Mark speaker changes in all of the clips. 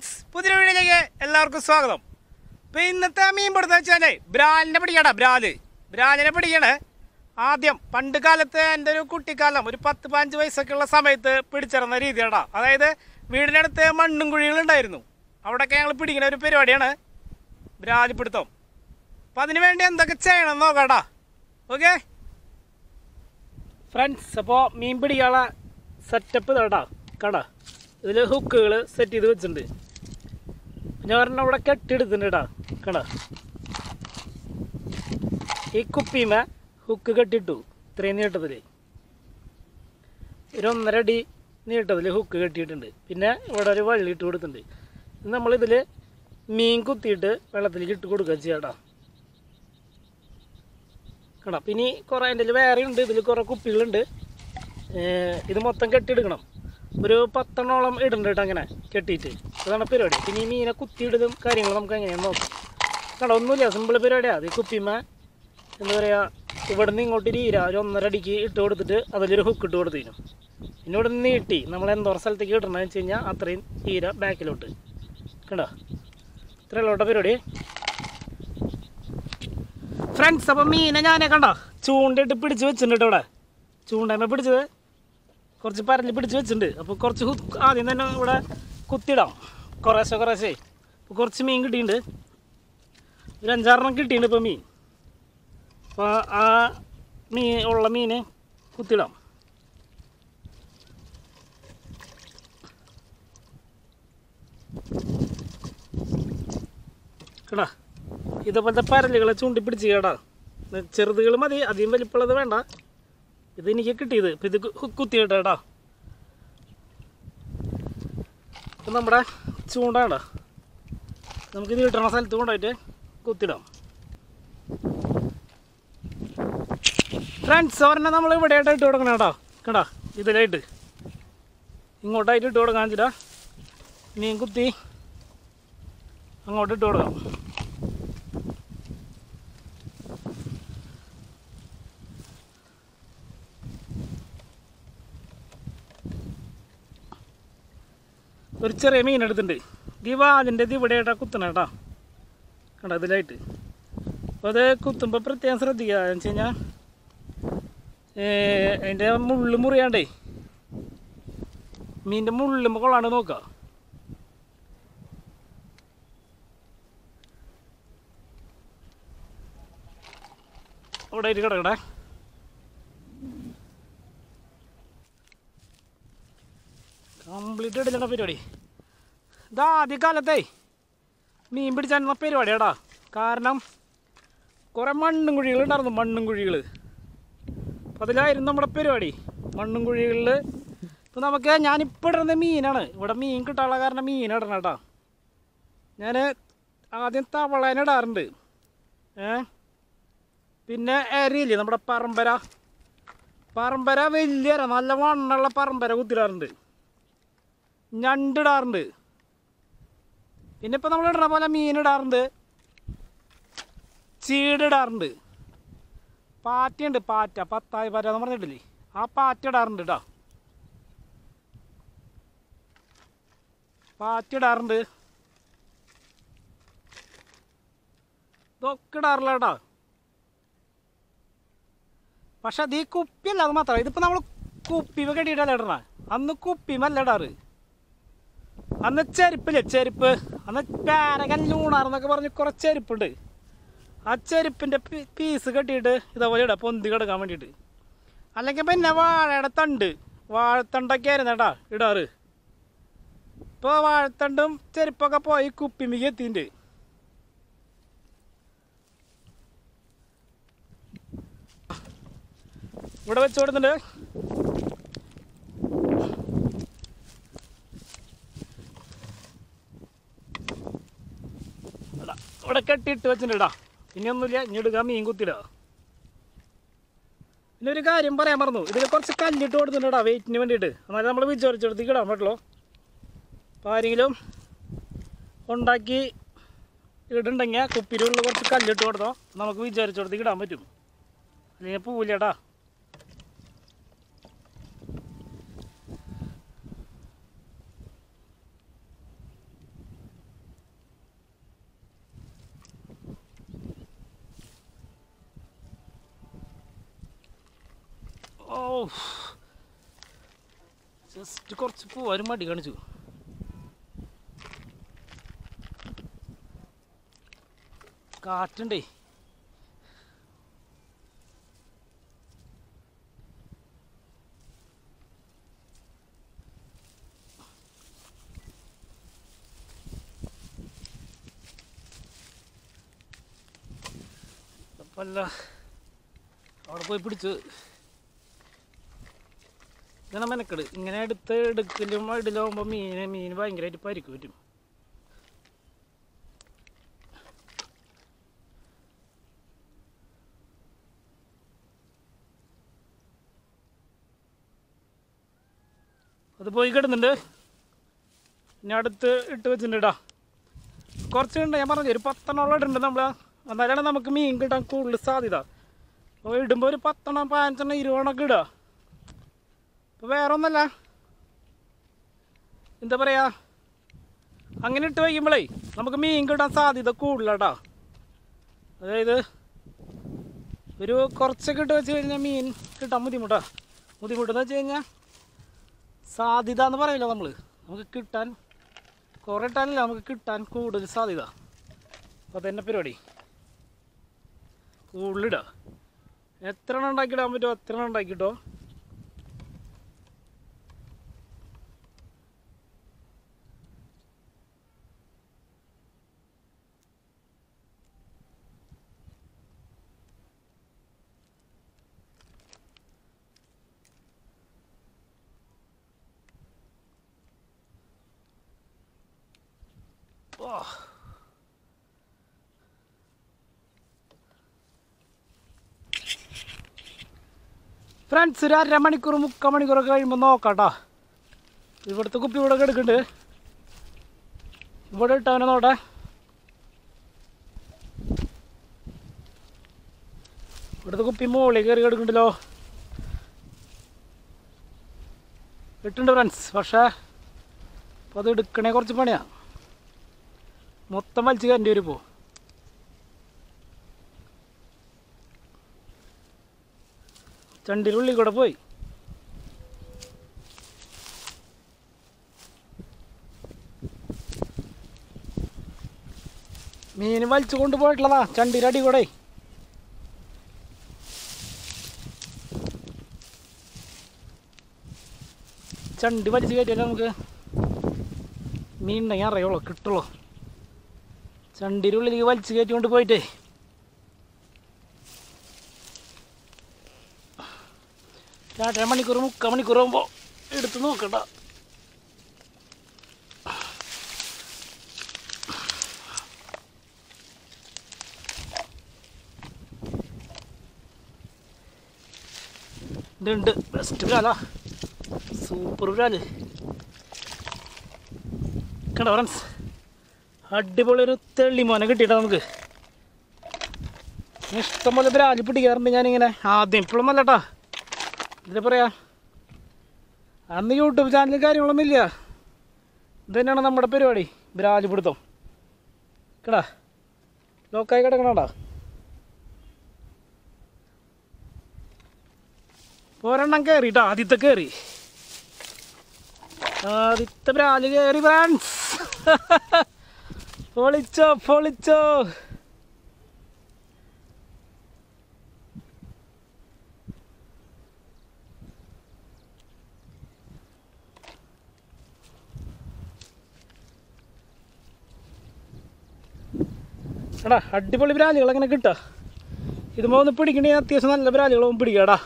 Speaker 1: Friends പുതിയ വീഡിയോയിലേക്ക് എല്ലാവർക്കും സ്വാഗതം. ഇപ്പം ഇന്നത്തെ മീൻ പിടുത്തം വെച്ചാലേ ബ്രാലിനെ പിടിക്കണ ബ്രാൽ. ബ്രാലിനെ പിടിക്കണേ. ആദ്യം പണ്ട് കാലത്ത് എന്റെ ഒരു കുട്ടിക്കാലം ഒരു പത്ത് പതിനഞ്ച് വയസ്സൊക്കെ ഉള്ള സമയത്ത് പിടിച്ചിരുന്ന രീതിയാടാ. അതായത് വീടിനടുത്ത് മണ്ണും കുഴികളുണ്ടായിരുന്നു അവിടെയൊക്കെ ഞങ്ങൾ പിടിക്കുന്ന ഒരു പരിപാടിയാണ് ബ്രാലി പിടുത്തം. അപ്പം അതിന് വേണ്ടി എന്തൊക്കെ ചെയ്യണം നോക്കടാ. ഓക്കെ? ഫ്രണ്ട്സ് അപ്പോൾ മീൻ പിടിക്കാനുള്ള സെറ്റപ്പ് ഇതാടാ. കടാ ഇതിൽ ഹുക്കുകൾ സെറ്റ് ചെയ്ത് വെച്ചിട്ടുണ്ട്. പിന്നെ പറഞ്ഞ ഇവിടെ കെട്ടിയെടുത്തിട്ടുണ്ട് കേട്ടാ കടാ ഈ കുപ്പിമ ഹുക്ക് കെട്ടിട്ടു ഇത്രയും നീട്ടത്തിൽ. ഒരു ഒന്നര അടി നീട്ടത്തിൽ ഹുക്ക് കെട്ടിയിട്ടുണ്ട്. പിന്നെ ഇവിടെ ഒരു വള്ളി ഇട്ട് കൊടുത്തിട്ടുണ്ട്. നമ്മളിതിൽ മീൻ കുത്തിയിട്ട് വെള്ളത്തിലേക്ക് ഇട്ട് കൊടുക്കുക ചെയ്യാട്ടാ കണ്ടോ? പിന്നെ കുറേ അതിന്റെ വേറെ ഉണ്ട് ഇതിൽ കുറേ കുപ്പികളുണ്ട്. ഇത് മൊത്തം കെട്ടിയെടുക്കണം. ഒരു പത്തെണ്ണോളം ഇടുന്നുണ്ട് കേട്ടോ അങ്ങനെ കെട്ടിയിട്ട്. അതാണ് പരിപാടി. പിന്നെ ഈ മീനെ കുത്തിയിടുന്നതും കാര്യങ്ങളും നമുക്ക് എങ്ങനെയാണ് നോക്കാം. കണ്ടോ ഒന്നുമില്ല. സിമ്പിൾ പരിപാടിയാണ് അത് കുപ്പിമ്മ കുപ്പിമ എന്താ പറയുക ഇവിടെ നിന്ന് ഇങ്ങോട്ട് രീര ഒരു ഒന്നര അടിക്ക് ഇട്ട് കൊടുത്തിട്ട് അതിലൊരു ഹുക്ക് ഇട്ട് കൊടുത്തിരുന്നു. പിന്നെ ഇവിടെ നിന്ന് നീട്ടി. നമ്മൾ എന്തോ സ്ഥലത്തേക്ക് ഇടണമെന്ന് വെച്ച് കഴിഞ്ഞാൽ അത്രയും ഈര ബാക്കിലോട്ട്. കണ്ടോ? കേട്ടോ പരിപാടി. ഫ്രണ്ട്സ് അപ്പം മീനെ ഞാനേ കണ്ടോ ചൂണ്ടയിട്ട് പിടിച്ച് വെച്ചിട്ടുണ്ട് ഇവിടെ. ചൂണ്ടമ്മ പിടിച്ചത്. കുറച്ച് പരൽ പിടിച്ച് വെച്ചിട്ടുണ്ട്. അപ്പോൾ കുറച്ച് ആദ്യം തന്നെ ഇവിടെ കുത്തിയിടാം. കുറേശ്ശെ കുറേശ്ശെ. ഇപ്പോൾ കുറച്ച് മീൻ കിട്ടിയിട്ടുണ്ട്. ഒരു അഞ്ചാറെണ്ണം കിട്ടിയിട്ടുണ്ട് ഇപ്പോൾ മീൻ. അപ്പോൾ ആ മീൻ ഉള്ള മീൻ കുത്തിയിടാം. കേടാ ഇതേപോലത്തെ പരലുകളെ ചൂണ്ടി പിടിച്ച് കേടാ. ചെറുതുകൾ മതി അധികം വലിപ്പമുള്ളത് വേണ്ട. ഇത് എനിക്ക് കിട്ടിയത്. ഇപ്പം ഇത് കു- കുത്തി കേട്ടാ ഇപ്പം നമ്മുടെ ചൂണ്ടാണ്ട നമുക്കിത് കിട്ടണ സ്ഥലത്ത് കൊണ്ടുപോയിട്ട് കുത്തിടാം. ഫ്രണ്ട്സ് ഒരെണ്ണം നമ്മൾ ഇവിടെ ആയിട്ട് ഇട്ട് കൊടുക്കണം കേട്ടോ. കണ്ടാ? ഇതിലായിട്ട്. ഇങ്ങോട്ടായിട്ട് ഇട്ട് കൊടുക്കാൻ വെച്ചിട്ടാ. മീൻ കുത്തി അങ്ങോട്ട് ഇട്ട് കൊടുക്കാം. ഒരു ചെറിയ മീൻ എടുത്തിട്ടുണ്ട്. ദിവാ അതിന്റെ ഇത് ആയിട്ടാ കുത്തണ കേട്ടോ. കണ്ടോ ഇതിലായിട്ട്. അപ്പോൾ അത് കുത്തുമ്പോൾ പ്രത്യേകം ശ്രദ്ധിക്കുക. എന്ന് വെച്ച് കഴിഞ്ഞാൽ അതിന്റെ മുള്ളു മുറിയാണ്ടേ. മീനിന്റെ മുള്ളുമ്പോൾ കൊള്ളാണ്ട് നോക്കുക അവിടെ ആയിട്ട് കിടക്കട്ടെ കംപ്ലീറ്റ് ഇടില്ല പരിപാടി. ഇതാ ആദ്യ കാലത്തെ മീൻ പിടിച്ചായിരുന്ന പരിപാടിയാടാ. കാരണം കുറേ മണ്ണും കുഴികൾ ഉണ്ടായിരുന്നു മണ്ണും കുഴികൾ. അപ്പോൾ അതിലായിരുന്നു നമ്മുടെ പരിപാടി. മണ്ണും കുഴികളിൽ ഇപ്പോൾ നമുക്ക് ഞാനിപ്പോൾ ഇടുന്ന മീനാണ്. ഇവിടെ മീൻ കിട്ടാനുള്ള കാരണം മീൻ ഇടണം കേട്ടോ. ഞാൻ ആദ്യം തവളേനെ ഇടാറുണ്ട്. ഏ? പിന്നെ എരിയില്ലേ നമ്മുടെ പറമ്പര? പറമ്പര വലിയ നല്ല വണ്ണുള്ള പറമ്പര കുത്തിടാറുണ്ട്. ഞണ്ടിടാറുണ്ട്. പിന്നെ ഇപ്പം നമ്മൾ ഇടുന്ന പോലെ മീനിടാറുണ്ട്. ചീടിടാറുണ്ട്. പാറ്റയുണ്ട് പാറ്റ. പത്തായി പാറ്റ എന്ന് പറഞ്ഞിട്ടില്ലേ? ആ പാറ്റ ഇടാറുണ്ട് കേട്ടോ പാറ്റ ഇടാറുണ്ട്. ഇതൊക്കെ ഇടാറില്ല കേട്ടോ പക്ഷെ അത് ഈ കുപ്പിയല്ല അത് മാത്രമല്ല ഇതിപ്പോൾ നമ്മൾ കുപ്പി കെട്ടിയിട്ടല്ല ഇടണ? അന്ന് കുപ്പിമല്ല ഇടാറ്. അന്ന് ചെരുപ്പില്ലേ ചെരുപ്പ്. അന്ന് കാരകൻ ലൂണാർ എന്നൊക്കെ പറഞ്ഞ് കുറച്ച് ചെരുപ്പുണ്ട്. ആ ചെരുപ്പിന്റെ പീസ് കെട്ടിയിട്ട് ഇതേപോലെ ഇടാം പൊന്തി കിടക്കാൻ വേണ്ടിയിട്ട്. അല്ലെങ്കിൽ പിന്നെ വാഴയുടെ തണ്ട്? വാഴത്തണ്ടൊക്കെ ആയിരുന്നു കേട്ടാ ഇടാറ്. ഇപ്പോൾ വാഴത്തണ്ടും ചെരുപ്പൊക്കെ പോയി കുപ്പിമിക്ക് എത്തിന്റെ ഇവിടെ വെച്ചോടുന്നുണ്ട് ഇടാ. ഇവിടെ കെട്ടിയിട്ട് വെച്ചിട്ടുണ്ടാ ഇനിയൊന്നുമില്ല എടുക്കാൻ മീൻ കുത്തിടാ പിന്നെ ഒരു കാര്യം പറയാൻ മറന്നു. ഇതിൽ കുറച്ച് കല്ലിട്ട് കൊടുത്തിട്ടുണ്ടാ വെയിറ്റിന് വേണ്ടിയിട്ട്. എന്നാലും നമ്മൾ വിചാരിച്ചെടുത്തേക്ക് ഇടാൻ പറ്റുള്ളൂ അപ്പോൾ ആരെങ്കിലും ഉണ്ടാക്കി ഇടുണ്ടെങ്കിൽ കുപ്പിയിലുള്ള കുറച്ച് കല്ലിട്ട് കൊടുത്തോ. നമുക്ക് വിചാരിച്ചെടുത്തേക്ക് ഇടാൻ പറ്റും. അല്ലെങ്കിൽ പൂവില്ലേടാ. ജസ്റ്റ് കുറച്ച് പോവാനും മടി കാണിച്ചു. കാറ്റുണ്ടേ. അപ്പല്ല അവിടെ പോയി പിടിച്ച്. ഇങ്ങനെ മെനക്കെട്. ഇങ്ങനെ എടുത്ത് എടുക്കലും ഇടലാവുമ്പോൾ മീന് മീൻ ഭയങ്കരമായിട്ട് പരിക്ക് പറ്റും. അത് പോയി കിടന്നുണ്ട്. ഇനി അടുത്ത് ഇട്ട് വെച്ചിട്ടുണ്ടാ കുറച്ചുണ്ട് ഞാൻ പറഞ്ഞു ഒരു പത്തെണ്ണോളം ഇടുന്നുണ്ട് നമ്മൾ എന്നാലാണ് നമുക്ക് മീൻ കിട്ടാൻ കൂടുതൽ സാധ്യത. അപ്പോൾ ഇടുമ്പോൾ ഒരു പത്തെണ്ണം പതിനഞ്ചെണ്ണം ഇരുപതെണ്ണമൊക്കെ ഇടുക അപ്പോൾ വേറെ ഒന്നല്ല എന്താ പറയുക അങ്ങനെ ഇട്ട് വയ്ക്കുമ്പോഴേ നമുക്ക് മീൻ കിട്ടാൻ സാധ്യത കൂടുതലാട്ടാ. അതായത് ഒരു കുറച്ചൊക്കെ ഇട്ട് വെച്ച് കഴിഞ്ഞാൽ മീൻ കിട്ടാൻ ബുദ്ധിമുട്ടാ. ബുദ്ധിമുട്ടെന്ന് വെച്ച് കഴിഞ്ഞാൽ സാധ്യത എന്ന് പറയില്ല നമ്മൾ നമുക്ക് കിട്ടാൻ കുറേ ഇട്ടാനില്ല നമുക്ക് കിട്ടാൻ കൂടുതൽ സാധ്യത. അപ്പോൾ അതന്നെ പരിപാടി. കൂടുതലിടുക എത്ര എണ്ണം ഉണ്ടാക്കിയിടാൻ പറ്റുമോ അത്ര എണ്ണം ഉണ്ടാക്കിട്ടോ ഓ. ഫ്രണ്ട്സ് ഒരു അരമണിക്കൂർ മുക്കാൽ മണിക്കൂറൊക്കെ കഴിയുമ്പോൾ നോക്കാട്ടോ. ഇവിടുത്തെ കുപ്പി ഇവിടെ എടുക്കുന്നുണ്ട്. ഇവിടെ ഇട്ടവനെ നോട്ടെ ഇവിടുത്തെ കുപ്പി മുകളിൽ കയറി കിടക്കുന്നുണ്ടല്ലോ. ഇട്ടുണ്ട് ഫ്രണ്ട്സ് പക്ഷേ അപ്പോൾ അത് എടുക്കണേ കുറച്ച് പണിയാണ് മൊത്തം വലിച്ചു കയറേണ്ടി വരും ഇപ്പോൾ ചണ്ടിനുള്ളിൽ കൂടെ പോയി. മീൻ വലിച്ചു കൊണ്ടുപോയിട്ടുള്ളതാ ചണ്ടിയുടെ അടി കൂടെ. ചണ്ടി വലിച്ചു കയറ്റിയാലേ നമുക്ക് മീൻ ഉണ്ടെങ്കിൽ അറിയുള്ളൂ കിട്ടുള്ളൂ. ചണ്ടിയുടെ ഉള്ളിലേക്ക് വലിച്ചു കയറ്റിക്കൊണ്ട് പോയിട്ടേ. രണ്ടര മണിക്കൂർ മുക്കാൽ മണിക്കൂർ ആകുമ്പോൾ എടുത്ത് നോക്കണ്ട. ഇതുണ്ട് ബെസ്റ്റ് ബ്രാലാ സൂപ്പർ ബ്രാൽ കണ്ടോ ഫ്രണ്ട്സ് അടിപൊളി ഒരു തെള്ളിമോനെ കിട്ടിയിട്ടാ നമുക്ക്. ഇഷ്ടംപോലെ ബ്രാലി പിടിക്കാറുണ്ട് ഞാനിങ്ങനെ. ആദ്യം ഇപ്പോഴും അല്ലട്ടാ. എന്താ പറയാ അന്ന് യൂട്യൂബ് ചാനലും കാര്യങ്ങളൊന്നും ഇല്ല. ഇത് തന്നെയാണ് നമ്മുടെ പരിപാടി. ബ്രാലി പിടുത്തം. കേടാ? ലോക്കായി കിടക്കണടാ? ഒരെണ്ണം കയറിട്ടാ ആദ്യത്തെ കയറി ആദ്യത്തെ ബ്രാലി കയറി ഫ്രാൻസ് പൊളിച്ചോ പൊളിച്ചോ. എടാ അടിപൊളി ബ്രാലികൾ അങ്ങനെ കിട്ടുക ഇതുമ്പോൾ ഒന്ന് പിടിക്കണേ അത്യാവശ്യം നല്ല ബ്രാലികളും പിടിക്കാടാ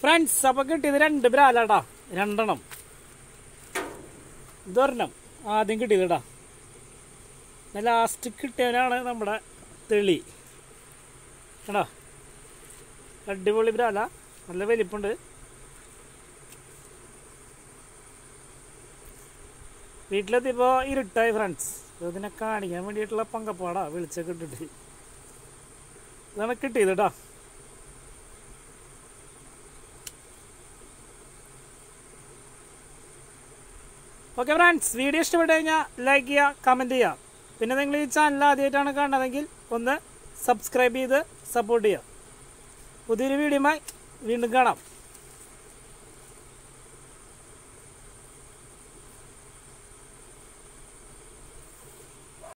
Speaker 1: ഫ്രണ്ട്സ് അപ്പൊ കിട്ടിയത് രണ്ട് ബ്രാലാടാ. രണ്ടെണ്ണം. ഇതൊരെണ്ണം ആദ്യം കിട്ടിയത് ഇടാ ലാസ്റ്റ് കിട്ടിയവനാണ് നമ്മുടെ തെളി. കേടാ അടിപൊളി ബ്രാല. നല്ല വലിപ്പുണ്ട്. വീട്ടിലെത്തിയപ്പോൾ ഇരുട്ടായി ഫ്രണ്ട്സ് ഇതിനെ കാണിക്കാൻ വേണ്ടിയിട്ടുള്ള പങ്കപ്പാടാ വിളിച്ചൊക്കെ ഇട്ടിട്ട്. ഇതാണ് കിട്ടിയത് കേട്ടോ ഓക്കെ ഫ്രണ്ട്സ് വീഡിയോ ഇഷ്ടപ്പെട്ട് കഴിഞ്ഞാൽ ലൈക്ക് ചെയ്യുക കമന്റ് ചെയ്യുക. പിന്നെ നിങ്ങൾ ഈ ചാനൽ ആദ്യമായിട്ടാണ് കാണുന്നതെങ്കിൽ ഒന്ന് സബ്സ്ക്രൈബ് ചെയ്ത് സപ്പോർട്ട് ചെയ്യുക. പുതിയൊരു വീഡിയോയുമായി വീണ്ടും കാണാം.